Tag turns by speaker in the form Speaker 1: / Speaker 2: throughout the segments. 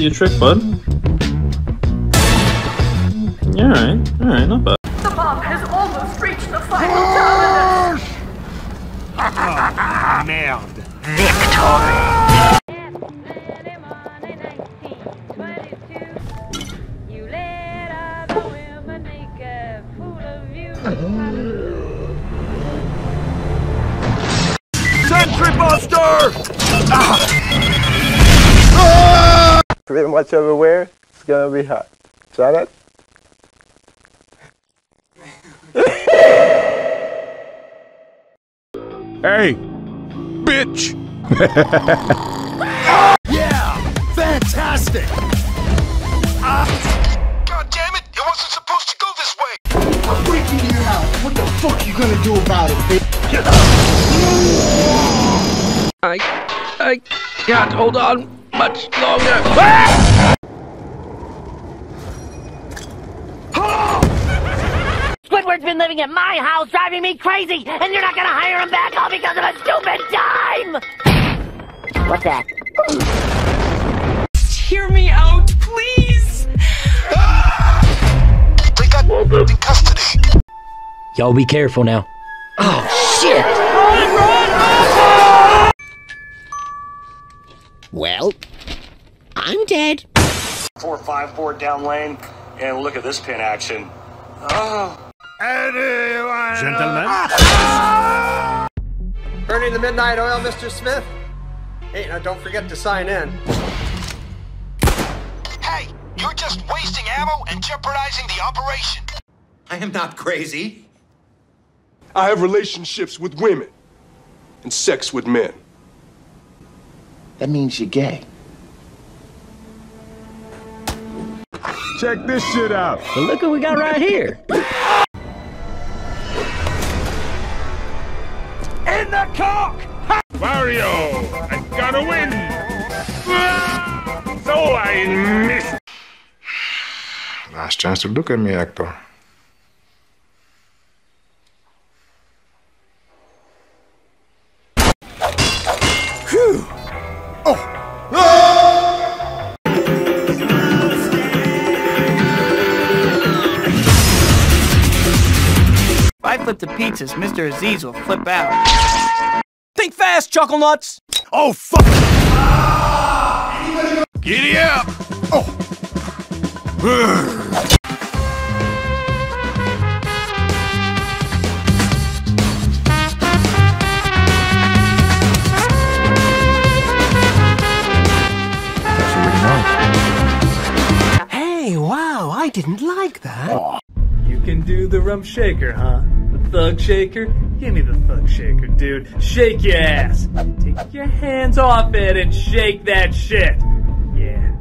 Speaker 1: see a trick, bud. Yeah, alright, alright, not bad.
Speaker 2: The bomb has almost reached the final terminus.
Speaker 3: Ah, merde.
Speaker 4: You let other
Speaker 5: Pretty much everywhere, it's gonna be hot. Try that?
Speaker 3: Hey, bitch! yeah, fantastic! Ah.
Speaker 6: God damn it! It wasn't supposed to go this way!
Speaker 7: I'm breaking into your house. What the fuck are you gonna do about it, bitch? Get up.
Speaker 8: I, I can't hold on much longer.
Speaker 9: Squidward's been living at my house, driving me crazy, and you're not gonna hire him back all because of a stupid dime! What's that?
Speaker 2: Hear me out, please.
Speaker 6: They got in custody.
Speaker 8: Y'all be careful now.
Speaker 9: Oh, shit!
Speaker 10: Well, I'm dead.
Speaker 11: 454 down lane, and look at this pin action. Oh.
Speaker 3: Gentlemen? Ah!
Speaker 12: Burning the midnight oil, Mr. Smith. Hey, now don't forget to sign in.
Speaker 6: Hey, you're just wasting ammo and jeopardizing the operation.
Speaker 13: I am not crazy.
Speaker 14: I have relationships with women and sex with men.
Speaker 7: That means you're gay.
Speaker 3: Check this shit out.
Speaker 8: But look what we got right here.
Speaker 3: In the cock! Mario, I gotta win! Ah, so I missed.
Speaker 15: Last chance to look at me, actor.
Speaker 16: Flip Mr. Aziz will flip out.
Speaker 3: Think fast, Chuckle Nuts! Oh, fuck! Giddy up! Oh!
Speaker 17: Hey, wow, I didn't like that.
Speaker 18: You can do the rump shaker, huh? The thug shaker? Give me the thug shaker, dude. Shake your ass. Take your hands off it and shake that shit. Yeah.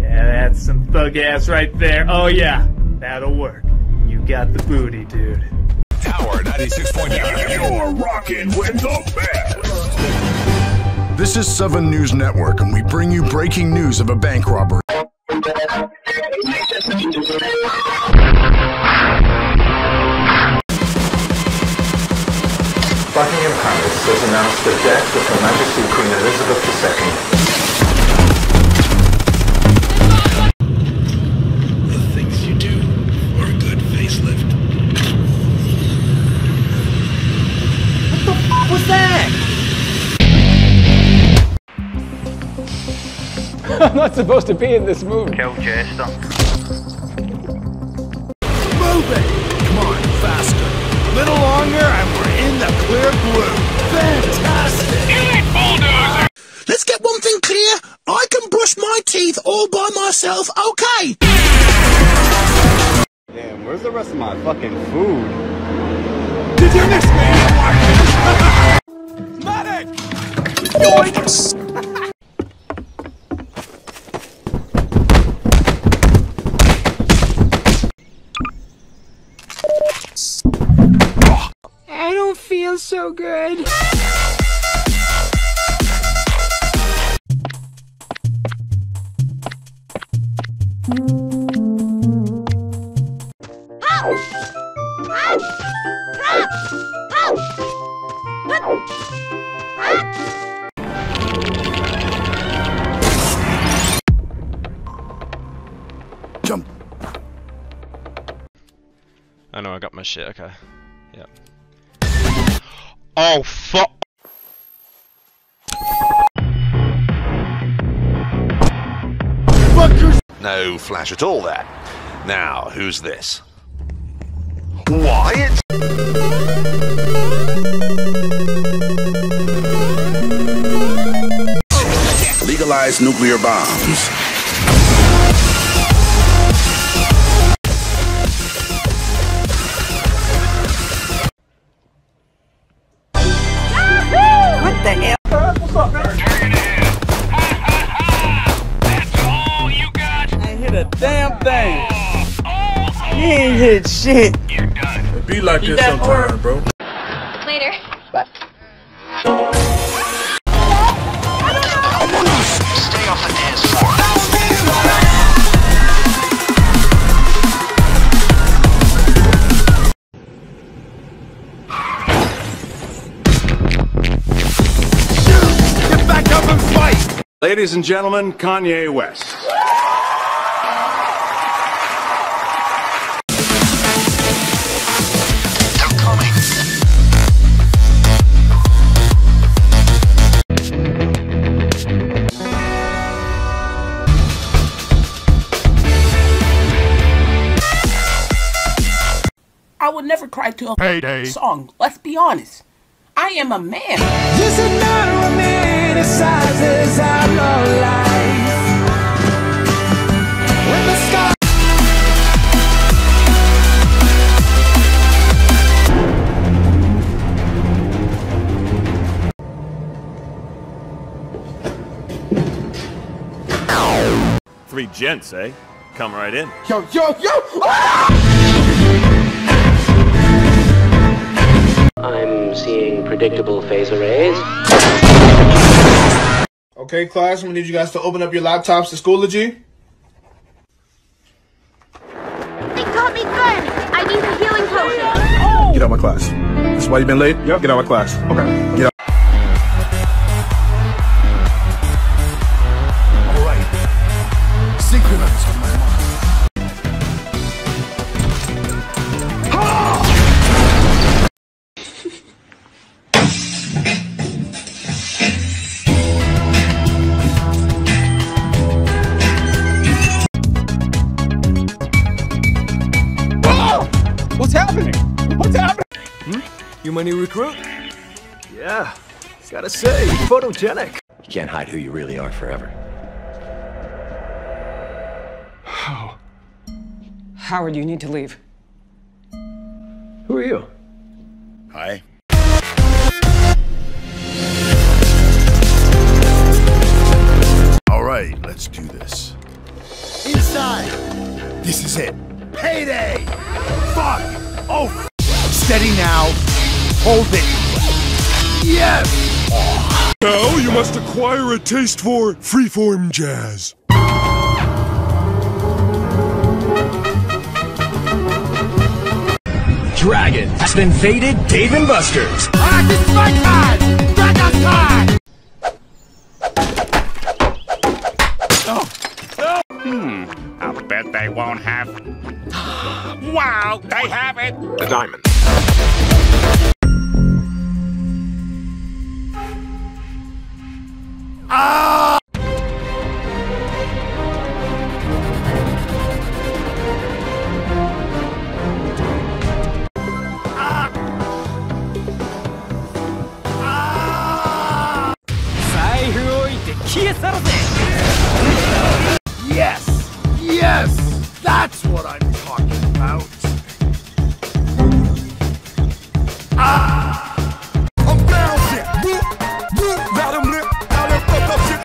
Speaker 18: Yeah, that's some thug ass right there. Oh yeah, that'll work. You got the booty, dude.
Speaker 3: Tower 96.9. You're rocking with the best.
Speaker 19: This is 7 News Network, and we bring you breaking news of a bank robbery.
Speaker 20: Buckingham Palace has announced the death of Her Majesty Queen Elizabeth II.
Speaker 3: The things you do for a good facelift.
Speaker 17: What the f was that?
Speaker 4: I'm not supposed to be in this movie.
Speaker 11: Kill Jester.
Speaker 13: All by myself, okay?
Speaker 7: Damn, where's the rest of my fucking food?
Speaker 3: Did you miss me? Medic! Yoinks!
Speaker 17: I don't feel so good. Jump.
Speaker 21: I know I got my shit, okay. Yep. Oh fuck
Speaker 22: No flash at all there. Now, who's this? Why, it's...
Speaker 19: Legalize nuclear bombs.
Speaker 23: You ain't hit shit.
Speaker 14: It be like
Speaker 23: You
Speaker 14: this sometime, bro.
Speaker 4: Later.
Speaker 6: Stay off the dance floor.
Speaker 11: Get back up and fight! Ladies and gentlemen, Kanye West.
Speaker 24: I would never cry to a
Speaker 11: Payday.
Speaker 24: song. Let's be honest. I am a man.
Speaker 17: This is not romanticizes our love life. When the sky
Speaker 25: Three gents, eh? Come right in.
Speaker 26: Yo, yo, yo!
Speaker 7: I'm predictable phase arrays.
Speaker 26: Okay, class, I'm gonna need you guys to open up your laptops to Schoology.
Speaker 4: They got me good. I need the healing potion.
Speaker 19: Get out of my class. That's why you've been late? Yep. Get out of my class. Okay. Get out.
Speaker 11: My
Speaker 27: new recruit? Yeah. Gotta say, you're photogenic.
Speaker 28: You can't hide who you really are forever.
Speaker 2: Howard, you need to leave.
Speaker 27: Who are you?
Speaker 19: Hi. All right, let's do this.
Speaker 11: Inside. This is it. Payday! Fuck! Oh, f- steady now. Hold it. Yes!
Speaker 14: Now you must acquire a taste for freeform jazz.
Speaker 17: Dragon has invaded Dave and Buster's.
Speaker 11: Alright, this is my time! Dragon's time!
Speaker 29: Hmm, I'll bet they won't have. wow, they have it!
Speaker 28: A diamond.
Speaker 11: Yes! Yes! That's what I'm talking about!